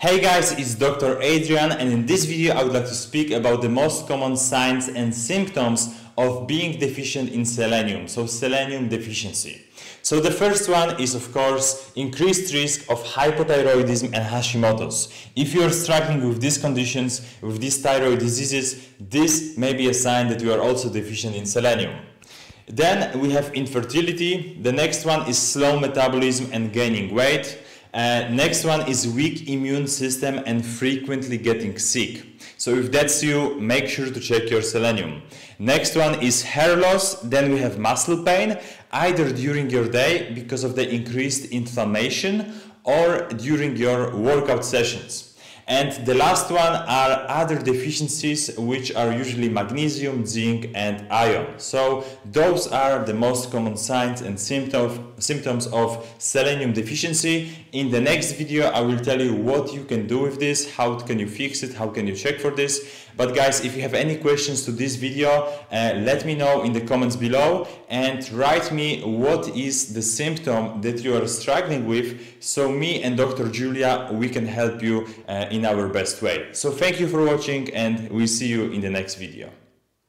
Hey guys, it's Dr. Adrian and in this video I would like to speak about the most common signs and symptoms of being deficient in selenium, so selenium deficiency. So the first one is of course increased risk of hypothyroidism and Hashimoto's. If you are struggling with these conditions, with these thyroid diseases, this may be a sign that you are also deficient in selenium. Then we have infertility. The next one is slow metabolism and gaining weight. Uh, next one is weak immune system and frequently getting sick. So if that's you, make sure to check your selenium. Next one is hair loss. Then we have muscle pain, either during your day because of the increased inflammation or during your workout sessions. And the last one are other deficiencies, which are usually magnesium, zinc, and iron. So those are the most common signs and symptoms, symptoms of selenium deficiency. In the next video, I will tell you what you can do with this, how can you fix it, how can you check for this. But guys, if you have any questions to this video, uh, let me know in the comments below and write me what is the symptom that you are struggling with so me and Dr. Giulia, we can help you uh, in our best way. So thank you for watching and we'll see you in the next video.